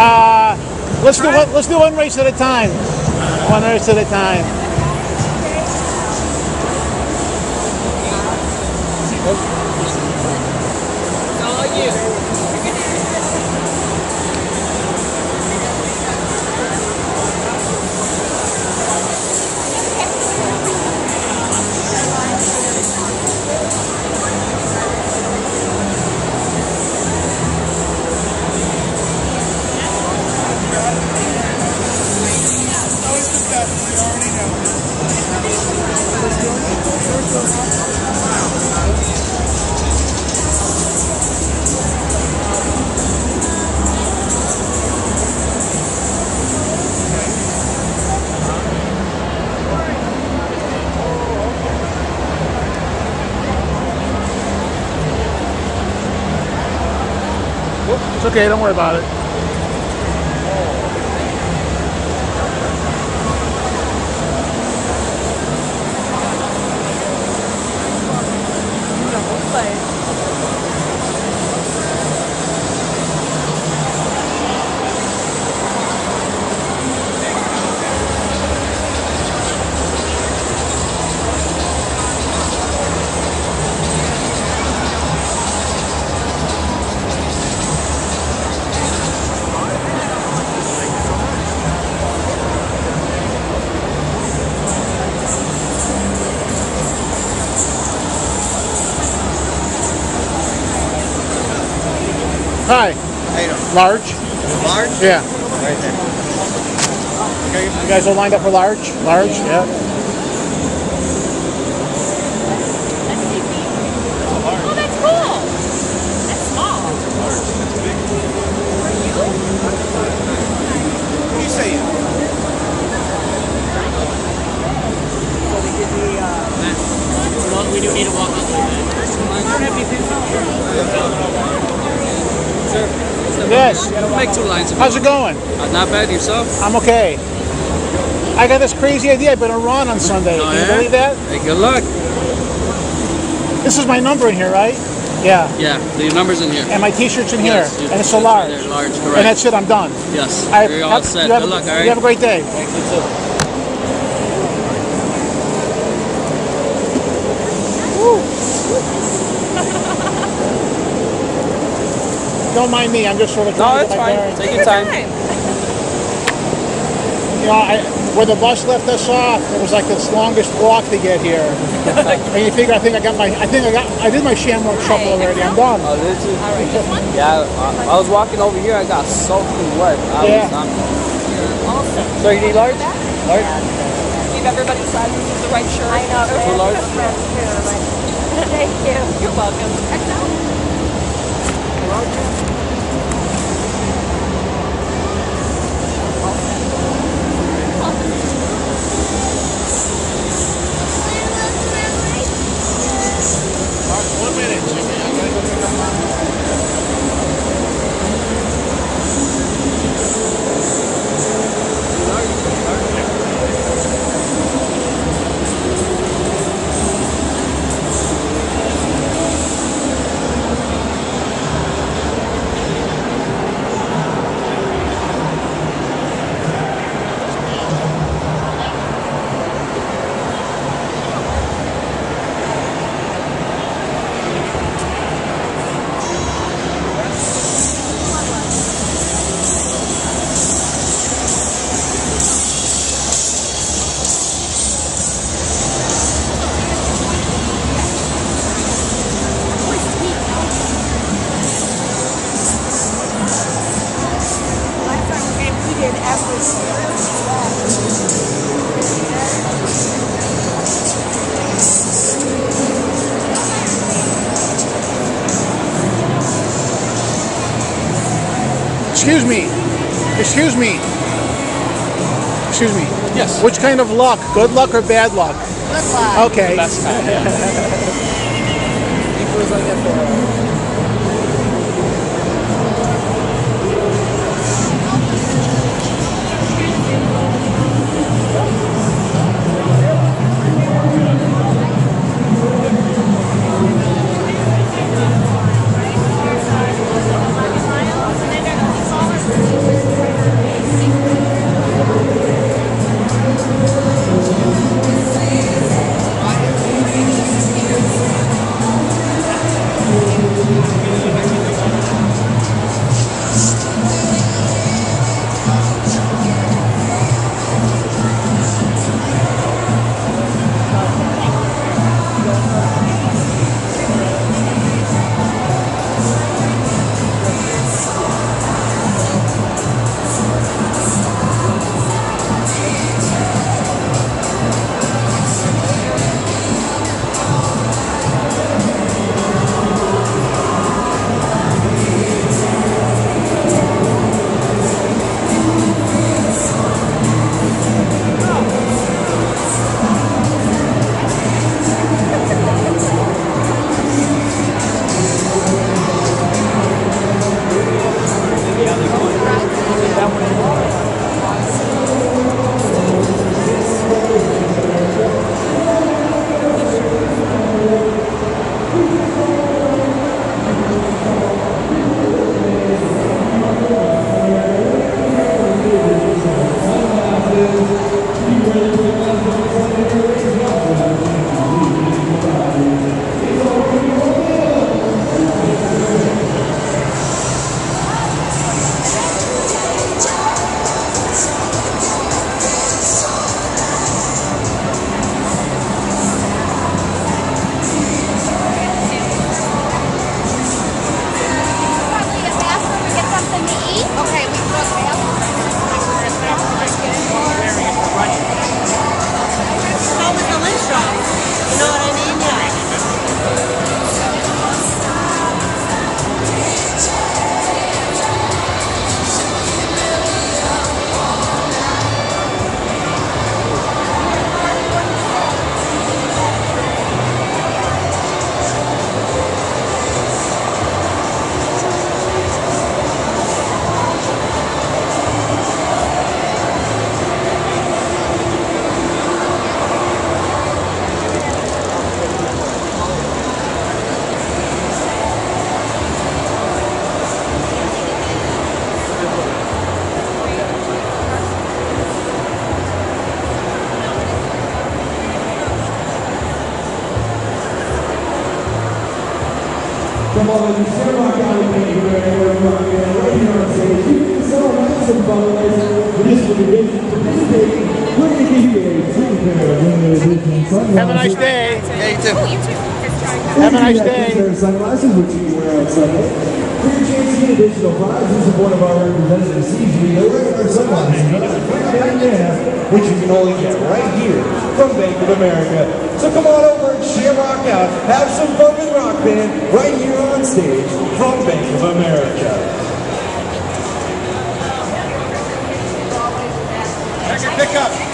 Uh, let's do one, let's do one race at a time. One race at a time. It's okay. Don't worry about it. Hi. How you doing? Large. Large? Yeah. Right there. You guys all lined up for large? Large. Yeah. Oh, that's cool. That's small. What do you say? We do need to walk up a Yes. Make two lines How's it going? Uh, Not bad yourself. I'm okay. I got this crazy idea. I'm gonna run on Sunday. Oh, Can you believe that? Hey, good luck. This is my number in here, right? Yeah. Yeah, the numbers in here. And my T-shirt's in here, Yes, you- and it's a right large. large, And that's it. I'm done. Yes, I- you're all have- set. you have- Good luck, all You have a great day. Thank you too. Don't mind me. I'm just sort of No, to it's get my fine. bearings. Take your time. You know, I, where the bus left us off, it was like this longest walk to get here. and you figure, I think I got my, I think I got, I did my Shamrock shuffle already. I'm done. Oh, did you? Yeah, I, I was walking over here. I got soaking wet. I Yeah. was, I'm, so you need large? Large? Give everybody sizes of the right shirt. I know. Two large? Thank you. You're welcome. Excuse me. Excuse me. Excuse me. Yes. Which kind of luck? Good luck or bad luck? Good luck. Okay. Best kind, yeah. Have a nice day. Yeah, you too. Oh, you too. Just trying to. Have a nice day. sunglasses, which you can wear on Sunday. For your chance to get additional prizes if one of our representatives sees you, the regular sunglasses, which you can only get right here from Bank of America. So come on over and shamrock out, have some fun with Rock Band right here on stage from Bank of America. Check your pickup.